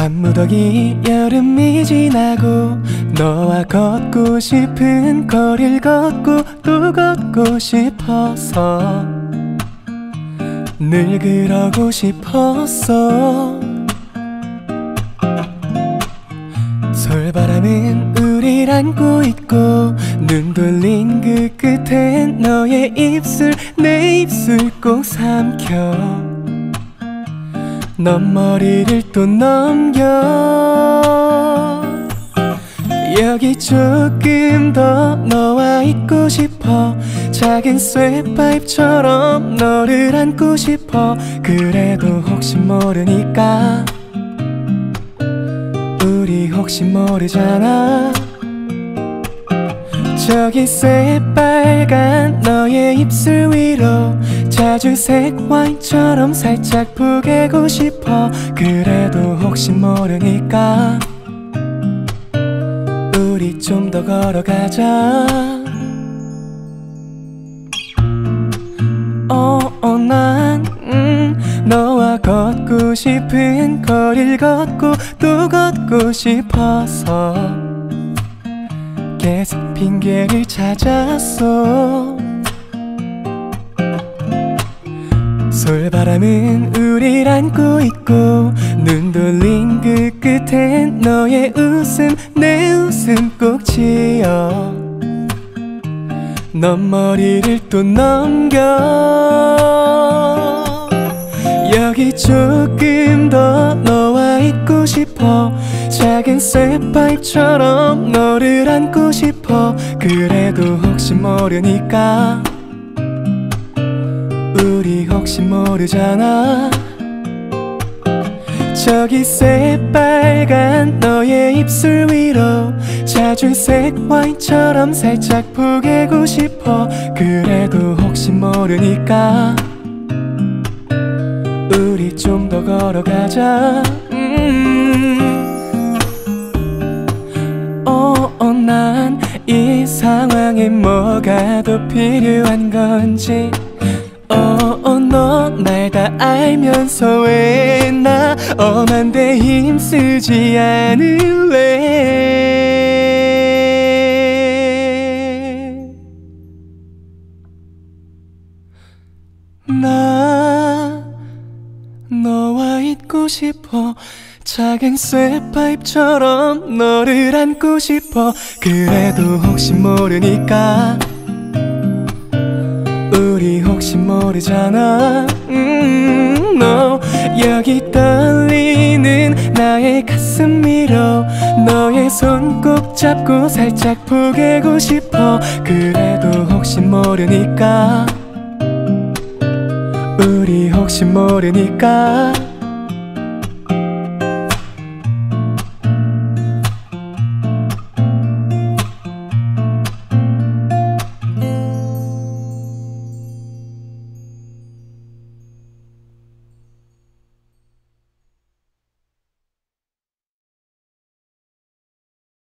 한무더기 여름이 지나고 너와 걷고 싶은 거리를 걷고 또 걷고 싶어서 늘 그러고 싶었어 솔바람은 우릴 안고 있고 눈 돌린 그 끝엔 너의 입술 내 입술 꼭 삼켜 넌 머리를 또 넘겨. 여기 조금 더 너와 있고 싶어. 작은 쇠파입처럼 너를 안고 싶어. 그래도 혹시 모르니까. 우리 혹시 모르잖아. 저기 새빨간 너의 입술 위로 자주색 와인처럼 살짝 부개고 싶어. 그래도 혹시 모르니까 우리 좀 더 걸어가자. 어, 어, 난 음, 너와 걷고 싶은 거리를 걷고 또 걷고 싶어서 계속 핑계를 찾았어 솔바람은 우릴 안고 있고 눈 돌린 그 끝엔 너의 웃음 내 웃음 꼭 지어. 넌 머리를 또 넘겨. 여기 조금 더 너와 있고 싶어. 작은 쇠파입처럼 너를 안고 싶어. 그래도 혹시 모르니까 우리 혹시 모르잖아. 저기 새빨간 너의 입술 위로 자주색 와인처럼 살짝 부개고 싶어. 그래도 혹시 모르니까 우리 좀 더 걸어가자. 음. 어, 어, 난이 상황에 뭐가 더 필요한 건지 어, 어, 알면서 왜 나 엄한데 힘쓰지 않을래? 나 너와 있고 싶어. 작은 쇠파입처럼 너를 안고 싶어. 그래도 혹시 모르니까 혹시 모르잖아. 음, 너 여기 떨리는 나의 가슴 위로 너의 손 꼭 잡고 살짝 부개고 싶어. 그래도 혹시 모르니까. 우리 혹시 모르니까